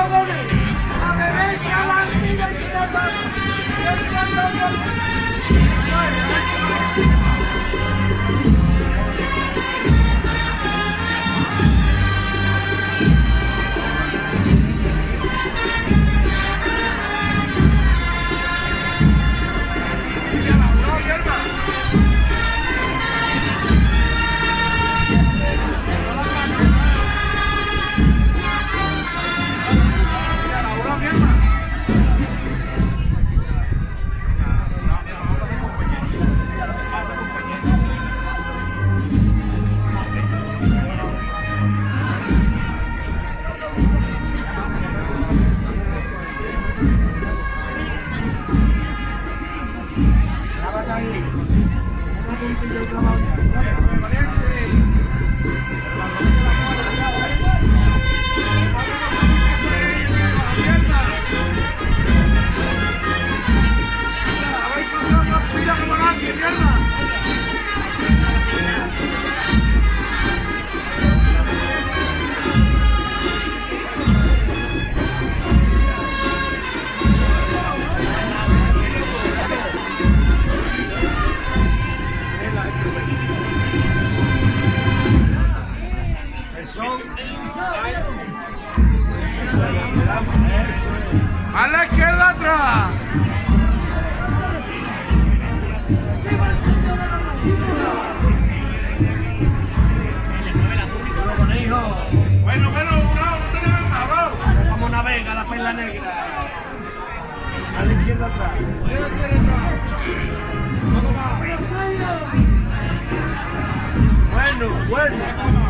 A la izquierda atrás. Bueno, bueno, no, no Valiente. Vamos a Vega, la perla negra. A la izquierda atrás. Bueno, bueno. Tiene ahí. Abordamos, abordamos. Algo, ¿eh? Ganándole. Eso. Navegando por ti. Eso es, pista. Mintiéndolo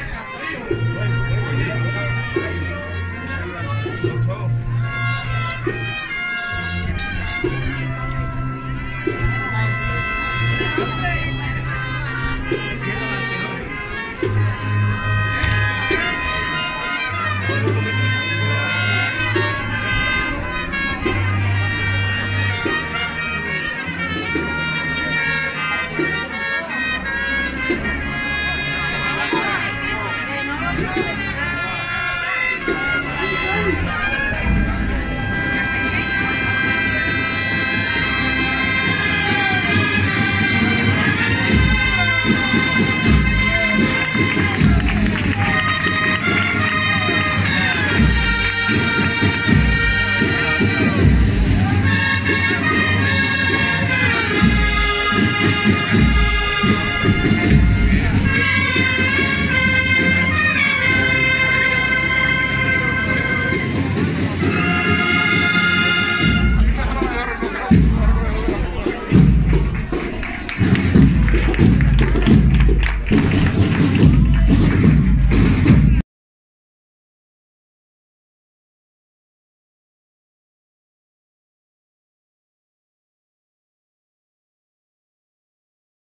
Yeah.